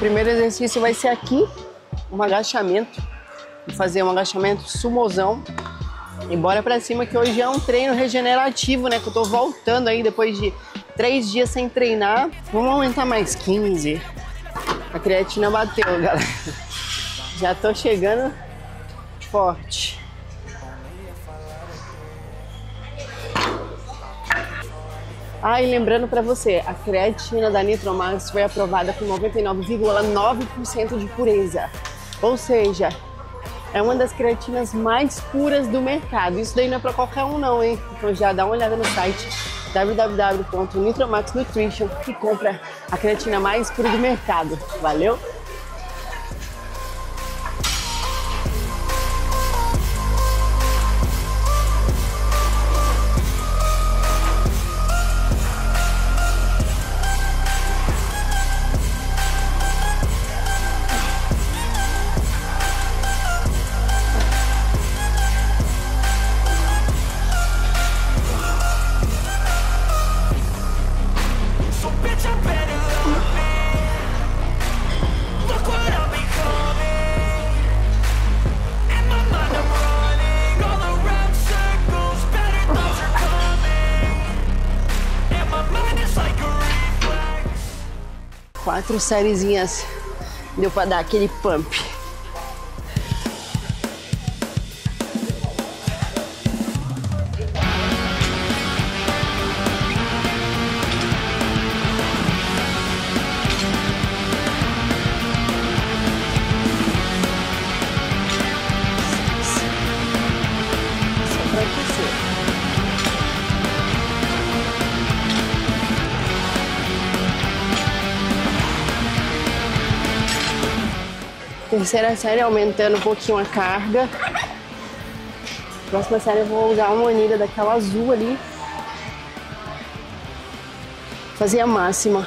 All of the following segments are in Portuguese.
Primeiro exercício vai ser aqui, um agachamento. Vou fazer um agachamento sumozão. E bora pra cima que hoje é um treino regenerativo, né? Que eu tô voltando aí depois de três dias sem treinar. Vamos aumentar mais 15. A creatina bateu, galera. Já tô chegando forte. Ah, e lembrando para você, a creatina da Nitromax foi aprovada com 99,9% de pureza. Ou seja, é uma das creatinas mais puras do mercado. Isso daí não é para qualquer um não, hein? Então já dá uma olhada no site www.nitromax Nutrition e compra a creatina mais pura do mercado. Valeu? Quatro sériezinhas deu para dar aquele pump. Terceira série aumentando um pouquinho a carga. Próxima série eu vou usar uma anilha daquela azul ali. Fazer a máxima.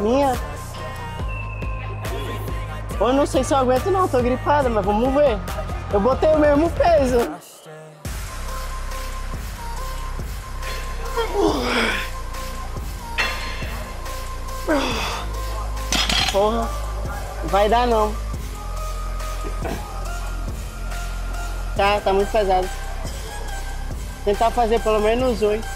Minha. Eu não sei se eu aguento não, tô gripada, mas vamos ver. Eu botei o mesmo peso. Porra, vai dar não. Tá, tá muito pesado. Tentar fazer pelo menos oito.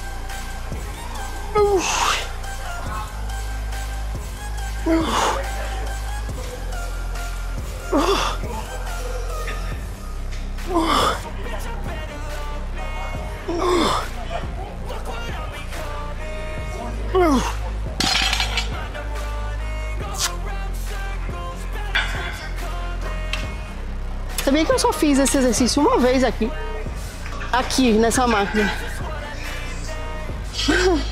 Sabia que eu só fiz esse exercício uma vez aqui? Aqui, nessa máquina.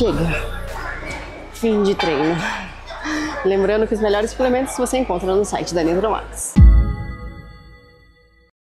Chega. Fim de treino. Lembrando que os melhores suplementos você encontra no site da Nitromax.